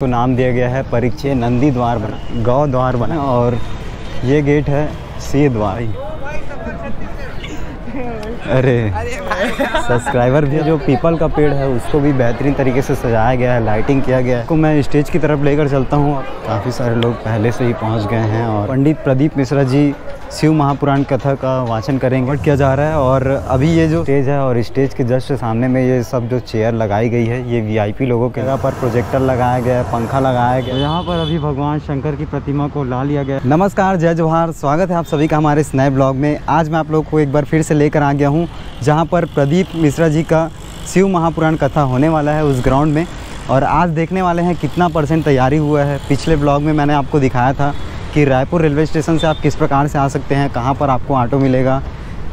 को नाम दिया गया है, परिचय नंदी द्वार बना गौ द्वार बना और ये गेट है सी द्वार। अरे सब्सक्राइबर भी जो पीपल का पेड़ है, उसको भी बेहतरीन तरीके से सजाया गया है लाइटिंग किया गया है। को मैं स्टेज की तरफ़ लेकर चलता हूँ काफ़ी सारे लोग पहले से ही पहुँच गए हैं और पंडित प्रदीप मिश्रा जी शिव महापुराण कथा का वाचन करेंगे। किया जा रहा है और अभी ये जो स्टेज है और स्टेज के जस्ट सामने में ये सब जो चेयर लगाई गई है, ये वीआईपी लोगों के। जगह पर प्रोजेक्टर लगाया गया है, पंखा लगाया गया यहाँ पर अभी भगवान शंकर की प्रतिमा को ला लिया गया नमस्कार, जय जोहार, स्वागत है आप सभी का हमारे इस नए ब्लॉग में। आज मैं आप लोग को एक बार फिर से लेकर आ गया हूँ, जहाँ पर प्रदीप मिश्रा जी का शिव महापुराण कथा होने वाला है उस ग्राउंड में। और आज देखने वाले हैं कितना परसेंट तैयारी हुआ है। पिछले ब्लॉग में मैंने आपको दिखाया था कि रायपुर रेलवे स्टेशन से आप किस प्रकार से आ सकते हैं, कहाँ पर आपको ऑटो मिलेगा,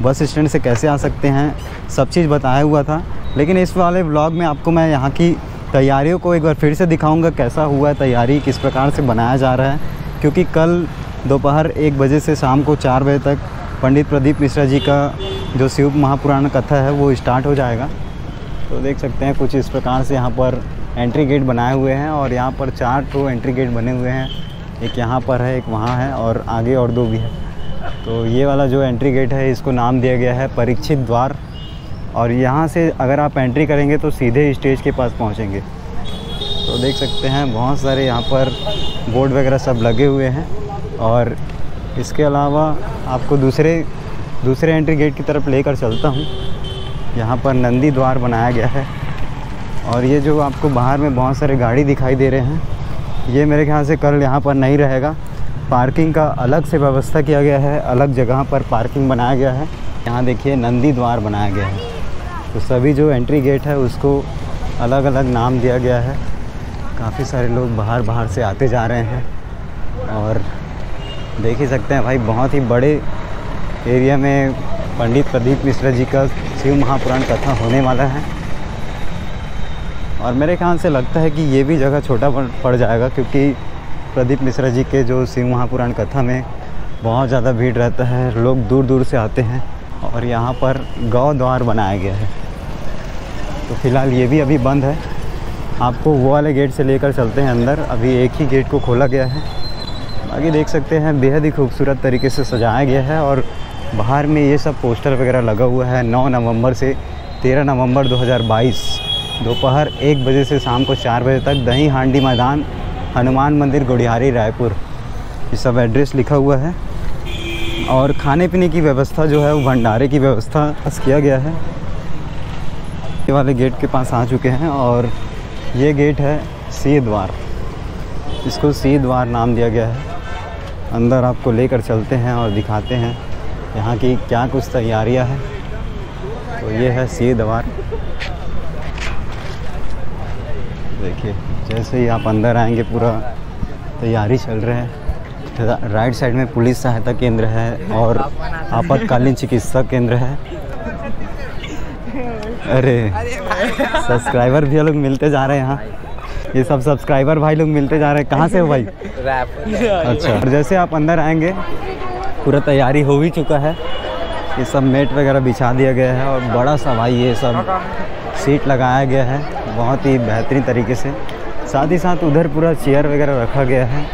बस स्टैंड से कैसे आ सकते हैं, सब चीज़ बताया हुआ था। लेकिन इस वाले ब्लॉग में आपको मैं यहाँ की तैयारियों को एक बार फिर से दिखाऊँगा, कैसा हुआ है तैयारी, किस प्रकार से बनाया जा रहा है। क्योंकि कल दोपहर एक बजे से शाम को चार बजे तक पंडित प्रदीप मिश्रा जी का जो शिव महापुराण कथा है, वो स्टार्ट हो जाएगा। तो देख सकते हैं, कुछ इस प्रकार से यहाँ पर एंट्री गेट बनाए हुए हैं और यहाँ पर चार टू एंट्री गेट बने हुए हैं। एक यहाँ पर है, एक वहाँ है और आगे और दो भी है। तो ये वाला जो एंट्री गेट है, इसको नाम दिया गया है परीक्षित द्वार। और यहाँ से अगर आप एंट्री करेंगे तो सीधे स्टेज के पास पहुँचेंगे। तो देख सकते हैं, बहुत सारे यहाँ पर बोर्ड वगैरह सब लगे हुए हैं। और इसके अलावा आपको दूसरे दूसरे एंट्री गेट की तरफ़ लेकर चलता हूँ। यहाँ पर नंदी द्वार बनाया गया है। और ये जो आपको बाहर में बहुत सारे गाड़ी दिखाई दे रहे हैं ये मेरे ख्याल से कल यहाँ पर नहीं रहेगा। पार्किंग का अलग से व्यवस्था किया गया है, अलग जगह पर पार्किंग बनाया गया है। यहाँ देखिए नंदी द्वार बनाया गया है। तो सभी जो एंट्री गेट है, उसको अलग अलग नाम दिया गया है। काफ़ी सारे लोग बाहर बाहर से आते जा रहे हैं और देख ही सकते हैं भाई, बहुत ही बड़े एरिया में पंडित प्रदीप मिश्रा जी का शिव महापुराण कथा होने वाला है। और मेरे ख्याल से लगता है कि ये भी जगह छोटा पड़ जाएगा, क्योंकि प्रदीप मिश्रा जी के जो शिव महापुराण कथा में बहुत ज़्यादा भीड़ रहता है, लोग दूर दूर से आते हैं और यहाँ पर गौ द्वार बनाया गया है। तो फ़िलहाल ये भी अभी बंद है। आपको वो वाले गेट से लेकर चलते हैं अंदर। अभी एक ही गेट को खोला गया है। बाकी देख सकते हैं, बेहद ही खूबसूरत तरीके से सजाया गया है और बाहर में ये सब पोस्टर वगैरह लगा हुआ है 9 नवंबर से 13 नवंबर 2022 दोपहर एक बजे से शाम को चार बजे तक दही हांडी मैदान, हनुमान मंदिर, गुड़ियारी, रायपुर। ये सब एड्रेस लिखा हुआ है। और खाने पीने की व्यवस्था जो है, वो भंडारे की व्यवस्था किया गया है। ये वाले गेट के पास आ चुके हैं और ये गेट है सी द्वार। इसको सी द्वार नाम दिया गया है। अंदर आपको लेकर चलते हैं और दिखाते हैं यहाँ की क्या कुछ तैयारियाँ हैं। तो ये है सी द्वार। देखिए, जैसे ही आप अंदर आएँगे पूरा तैयारी चल रहे है। राइट साइड में पुलिस सहायता केंद्र है और आपातकालीन चिकित्सा केंद्र है। अरे सब्सक्राइबर भी लोग मिलते जा रहे हैं यहाँ। ये सब सब्सक्राइबर भाई लोग मिलते जा रहे हैं। कहाँ से हो भाई? अच्छा और जैसे आप अंदर आएँगे, पूरा तैयारी हो ही चुका है। ये सब मेट वगैरह बिछा दिया गया है और बड़ा सा भाई ये सब सीट लगाया गया है। बहुत ही बेहतरीन तरीके से। साथ ही साथ उधर पूरा चेयर वगैरह रखा गया है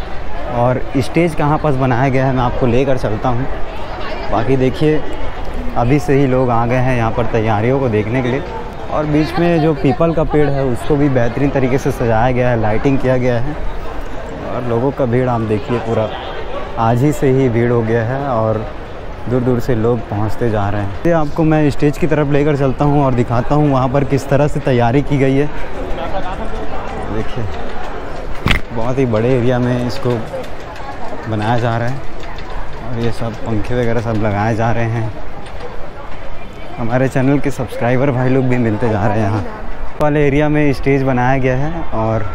और स्टेज कहाँ पास बनाया गया है मैं आपको लेकर चलता हूँ। बाकी देखिए, अभी से ही लोग आ गए हैं यहाँ पर तैयारियों को देखने के लिए और बीच में जो पीपल का पेड़ है उसको भी बेहतरीन तरीके से सजाया गया है लाइटिंग किया गया है और लोगों का भीड़ आप देखिए पूरा। आज ही से ही भीड़ हो गया है और दूर दूर से लोग पहुँचते जा रहे हैं। ये आपको मैं स्टेज की तरफ़ लेकर चलता हूँ और दिखाता हूँ वहाँ पर किस तरह से तैयारी की गई है। देखिए, बहुत ही बड़े एरिया में इसको बनाया जा रहा है और ये सब पंखे वगैरह सब लगाए जा रहे हैं। हमारे चैनल के सब्सक्राइबर भाई लोग भी मिलते जा रहे हैं यहाँ। वाले एरिया में स्टेज बनाया गया है और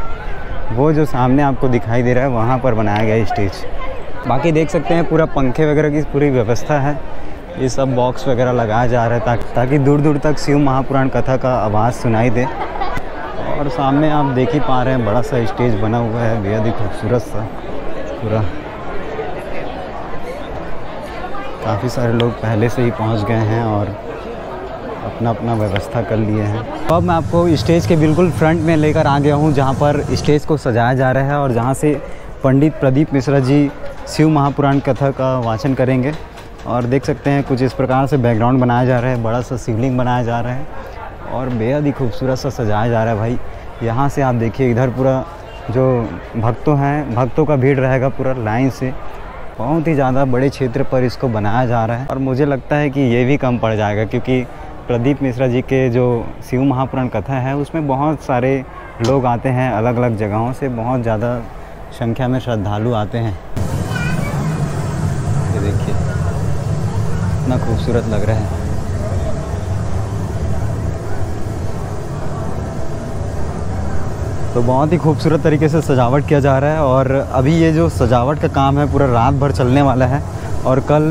वो जो सामने आपको दिखाई दे रहा है, वहाँ पर बनाया गया स्टेज। बाकी देख सकते हैं, पूरा पंखे वगैरह की पूरी व्यवस्था है। ये सब बॉक्स वगैरह लगाया जा रहा है ताकि ताकि दूर दूर तक शिव महापुराण कथा का आवाज़ सुनाई दे। और सामने आप देख ही पा रहे हैं, बड़ा सा स्टेज बना हुआ है, बेहद ही खूबसूरत सा, पूरा। काफ़ी सारे लोग पहले से ही पहुँच गए हैं और अपना अपना व्यवस्था कर लिए हैं। तो अब मैं आपको स्टेज के बिल्कुल फ्रंट में लेकर आ गया हूँ, जहाँ पर स्टेज को सजाया जा रहा है और जहाँ से पंडित प्रदीप मिश्रा जी शिव महापुराण कथा का वाचन करेंगे और देख सकते हैं कुछ इस प्रकार से बैकग्राउंड बनाया जा रहा है, बड़ा सा शिवलिंग बनाया जा रहा है और बेहद ही खूबसूरत सा सजाया जा रहा है भाई। यहाँ से आप देखिए, इधर पूरा जो भक्तों हैं, भक्तों का भीड़ रहेगा पूरा लाइन से। बहुत ही ज़्यादा बड़े क्षेत्र पर इसको बनाया जा रहा है और मुझे लगता है कि ये भी कम पड़ जाएगा क्योंकि प्रदीप मिश्रा जी के जो शिव महापुराण कथा है, उसमें बहुत सारे लोग आते हैं अलग अलग जगहों से, बहुत ज़्यादा संख्या में श्रद्धालु आते हैं ये देखिए इतना खूबसूरत लग रहा है। तो बहुत ही खूबसूरत तरीके से सजावट किया जा रहा है और अभी ये जो सजावट का काम है, पूरा रात भर चलने वाला है और कल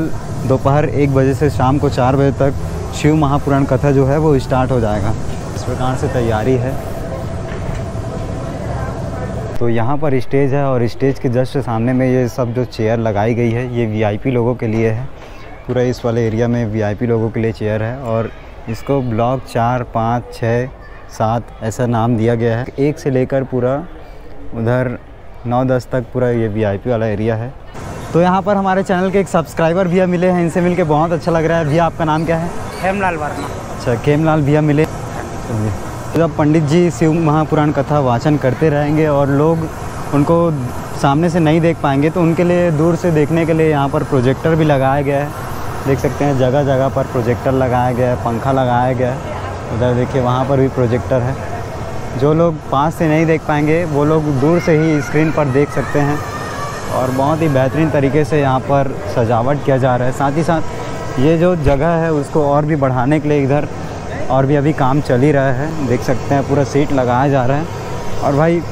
दोपहर एक बजे से शाम को चार बजे तक शिव महापुराण कथा जो है वो स्टार्ट हो जाएगा। इस प्रकार से तैयारी है। तो यहाँ पर स्टेज है और स्टेज के जस्ट सामने में ये सब जो चेयर लगाई गई है, ये वीआईपी लोगों के लिए है। पूरा इस वाले एरिया में वीआईपी लोगों के लिए चेयर है और इसको ब्लॉक चार पाँच छः सात ऐसा नाम दिया गया है। एक से लेकर पूरा उधर नौ दस तक पूरा ये वीआईपी वाला एरिया है। तो यहाँ पर हमारे चैनल के एक सब्सक्राइबर भैया मिले हैं। इनसे मिलके बहुत अच्छा लग रहा है। भैया आपका नाम क्या है? हेमलाल वर्मा। अच्छा खेमलाल भैया मिले। चलिए तो जब पंडित जी शिव महापुराण कथा वाचन करते रहेंगे और लोग उनको सामने से नहीं देख पाएँगे तो उनके लिए दूर से देखने के लिए यहाँ पर प्रोजेक्टर भी लगाया गया है। देख सकते हैं, जगह जगह पर प्रोजेक्टर लगाया गया है, पंखा लगाया गया है। उधर देखिए, वहाँ पर भी प्रोजेक्टर है। जो लोग पास से नहीं देख पाएँगे, वो लोग दूर से ही स्क्रीन पर देख सकते हैं। और बहुत ही बेहतरीन तरीके से यहाँ पर सजावट किया जा रहा है। साथ ही साथ, ये जो जगह है, उसको और भी बढ़ाने के लिए इधर और भी अभी काम चल ही रहा है। देख सकते हैं, पूरा सीट लगाया जा रहा है। और भाई,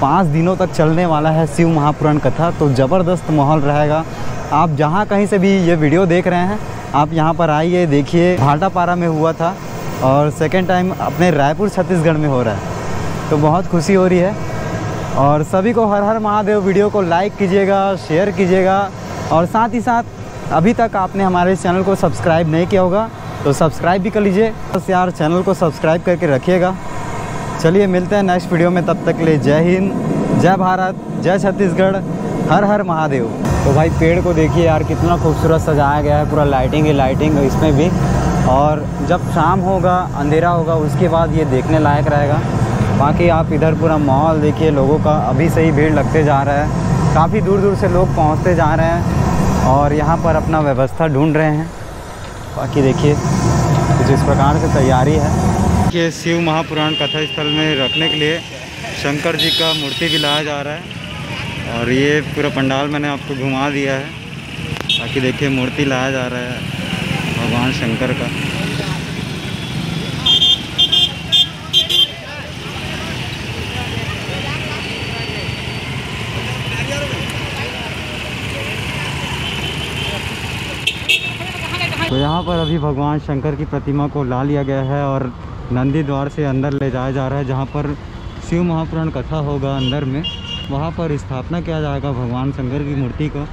पाँच दिनों तक चलने वाला है शिव महापुराण कथा। तो ज़बरदस्त माहौल रहेगा। आप जहाँ कहीं से भी ये वीडियो देख रहे हैं, आप यहाँ पर आइए, देखिए। भाटापारा में हुआ था और सेकेंड टाइम अपने रायपुर, छत्तीसगढ़ में हो रहा है। तो बहुत खुशी हो रही है। और सभी को हर हर महादेव वीडियो को लाइक कीजिएगा शेयर कीजिएगा। और साथ ही साथ, अभी तक आपने हमारे चैनल को सब्सक्राइब नहीं किया होगा तो सब्सक्राइब भी कर लीजिए। बस यार चैनल को सब्सक्राइब करके रखिएगा। चलिए, मिलते हैं नेक्स्ट वीडियो में, तब तक लिए जय हिंद, जय भारत, जय छत्तीसगढ़। हर हर महादेव। तो भाई पेड़ को देखिए यार, कितना खूबसूरत सजाया गया है, पूरा लाइटिंग ही लाइटिंग इसमें भी। और जब शाम होगा, अंधेरा होगा, उसके बाद ये देखने लायक रहेगा। बाकी आप इधर पूरा माहौल देखिए, लोगों का अभी से ही भीड़ लगते जा रहा है। काफ़ी दूर दूर से लोग पहुँचते जा रहे हैं और यहाँ पर अपना व्यवस्था ढूंढ रहे हैं। बाकी देखिए, कुछ इस प्रकार से तैयारी है। ये शिव महापुराण कथा स्थल में रखने के लिए शंकर जी का मूर्ति भी लाया जा रहा है। और ये पूरा पंडाल मैंने आपको घुमा दिया है बाकी देखिए मूर्ति लाया जा रहा है भगवान शंकर का। तो यहाँ पर अभी भगवान शंकर की प्रतिमा को ला लिया गया है और नंदी द्वार से अंदर ले जाया जा रहा है, जहाँ पर शिव महापुराण कथा होगा अंदर में। वहाँ पर स्थापना किया जाएगा भगवान शंकर की मूर्ति का।